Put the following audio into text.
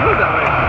就在位。